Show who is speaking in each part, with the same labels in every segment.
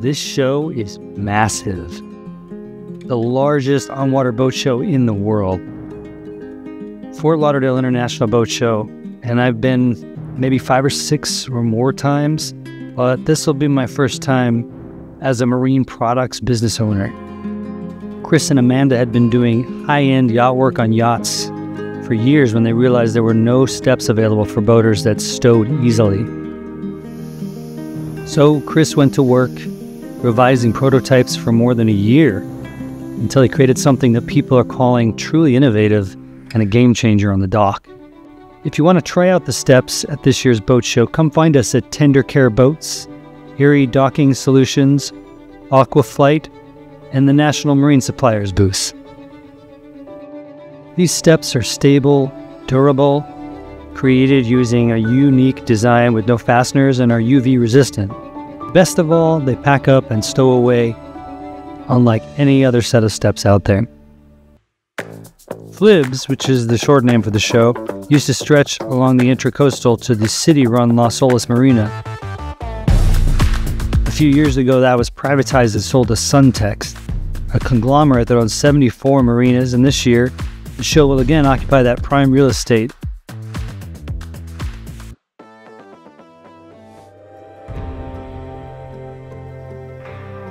Speaker 1: This show is massive. The largest on water boat show in the world. Fort Lauderdale International Boat Show, and I've been maybe five or six or more times, but this will be my first time as a marine products business owner. Chris and Amanda had been doing high end yacht work on yachts for years when they realized there were no steps available for boaters that stowed easily. So Chris went to work revising prototypes for more than a year until he created something that people are calling truly innovative and a game changer on the dock. If you want to try out the steps at this year's boat show, come find us at Tender Care Boats, AERE Docking Solutions, Aquaflight, and the National Marine Suppliers booth. These steps are stable, durable, created using a unique design with no fasteners and are UV resistant. Best of all, they pack up and stow away, unlike any other set of steps out there. Flibs, which is the short name for the show, used to stretch along the intracoastal to the city run Las Olas Marina. A few years ago, that was privatized and sold to Suntex, a conglomerate that owns 74 marinas, and this year, the show will again occupy that prime real estate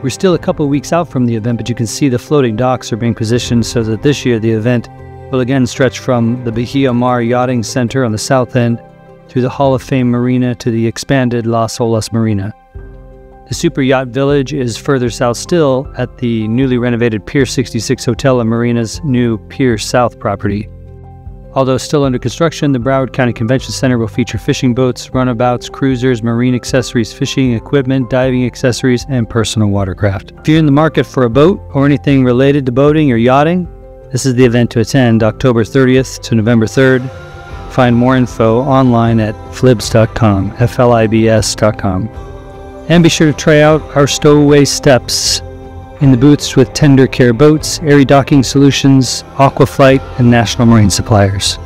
Speaker 1: We're still a couple weeks out from the event, but you can see the floating docks are being positioned so that this year the event will again stretch from the Bahia Mar Yachting Center on the south end through the Hall of Fame Marina to the expanded Las Olas Marina. The Super Yacht Village is further south still at the newly renovated Pier 66 Hotel and Marina's new Pier South property. Although still under construction, the Broward County Convention Center will feature fishing boats, runabouts, cruisers, marine accessories, fishing equipment, diving accessories, and personal watercraft. If you're in the market for a boat or anything related to boating or yachting, this is the event to attend October 30th to November 3rd. Find more info online at flibs.com, F L I B S.com. And be sure to try out our stowaway steps in the booths with Tender Care Boats, AERE Docking Solutions, Aquaflight, and National Marine Suppliers.